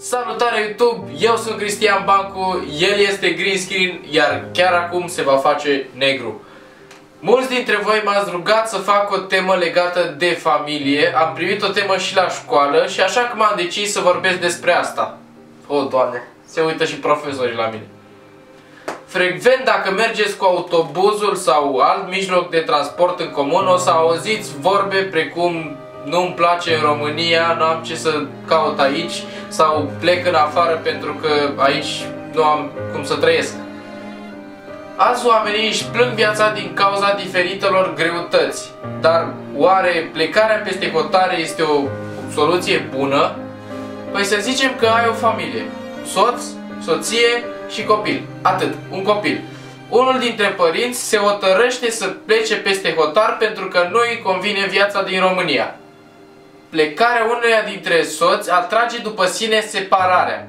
Salutare YouTube, eu sunt Cristian Bancu, el este green screen, iar chiar acum se va face negru. Mulți dintre voi m-ați rugat să fac o temă legată de familie, am primit o temă și la școală și așa că m-am decis să vorbesc despre asta. O, oh, Doamne, se uită și profesorii la mine. Frecvent dacă mergeți cu autobuzul sau alt mijloc de transport în comun o să auziți vorbe precum nu-mi place România, nu am ce să caut aici sau plec în afară pentru că aici nu am cum să trăiesc. Azi oamenii își plâng viața din cauza diferitelor greutăți, dar oare plecarea peste hotare este o soluție bună? Păi să zicem că ai o familie, soț, soție și copil. Atât, un copil. Unul dintre părinți se hotărăște să plece peste hotar pentru că nu îi convine viața din România plecarea unuia dintre soți atrage după sine separarea,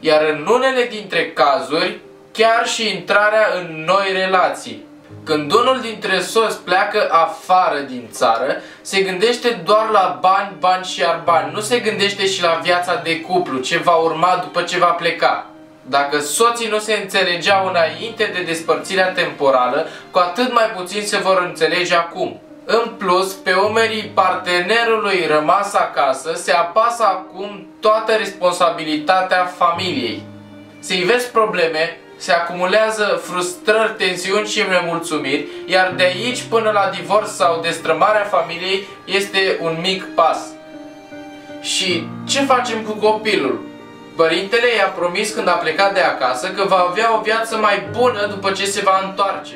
iar în unele dintre cazuri, chiar și intrarea în noi relații. Când unul dintre soți pleacă afară din țară, se gândește doar la bani, bani și iar bani. Nu se gândește și la viața de cuplu, ce va urma după ce va pleca. Dacă soții nu se înțelegeau înainte de despărțirea temporală, cu atât mai puțin se vor înțelege acum. În plus, pe umerii partenerului rămas acasă se apasă acum toată responsabilitatea familiei. Se ivesc probleme, se acumulează frustrări, tensiuni și nemulțumiri, iar de aici până la divorț sau destrămarea familiei este un mic pas. Și ce facem cu copilul? Părintele i-a promis când a plecat de acasă că va avea o viață mai bună după ce se va întoarce.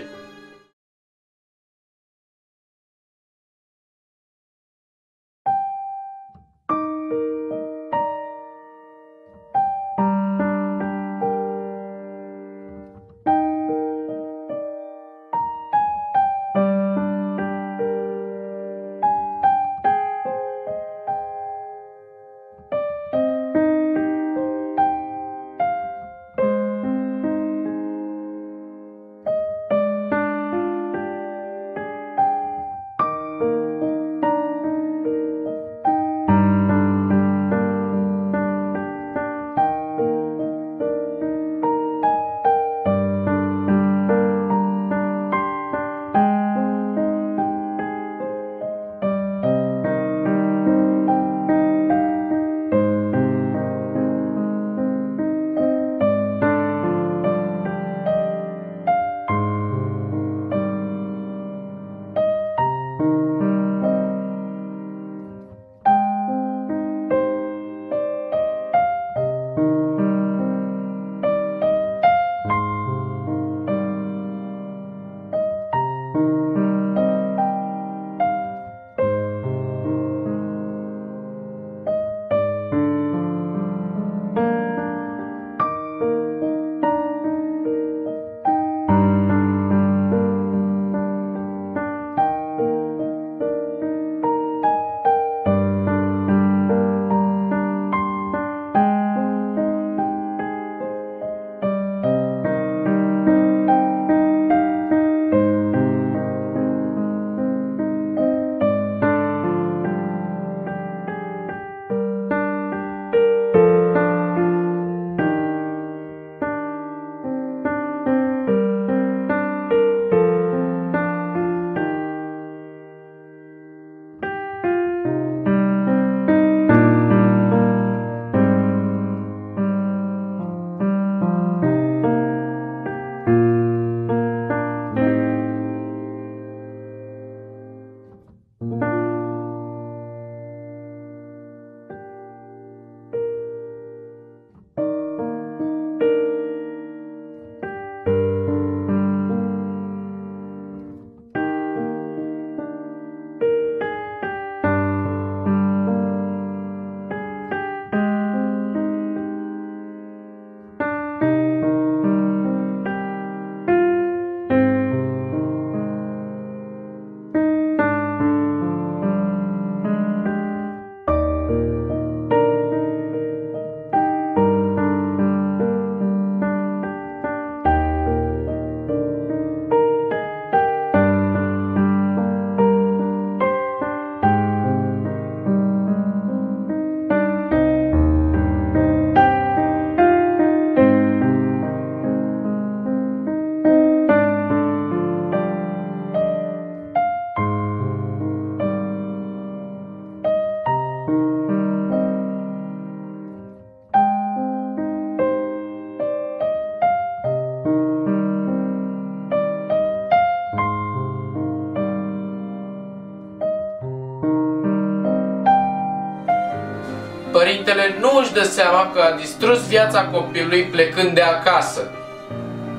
Părintele nu își dă seama că a distrus viața copilului plecând de acasă.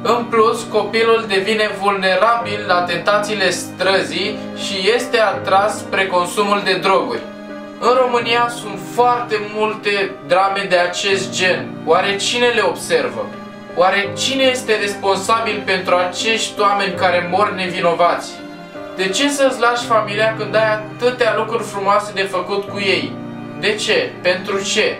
În plus, copilul devine vulnerabil la tentațiile străzii și este atras spre consumul de droguri. În România sunt foarte multe drame de acest gen. Oare cine le observă? Oare cine este responsabil pentru acești oameni care mor nevinovați? De ce să-ți lași familia când ai atâtea lucruri frumoase de făcut cu ei? De ce? Pentru ce?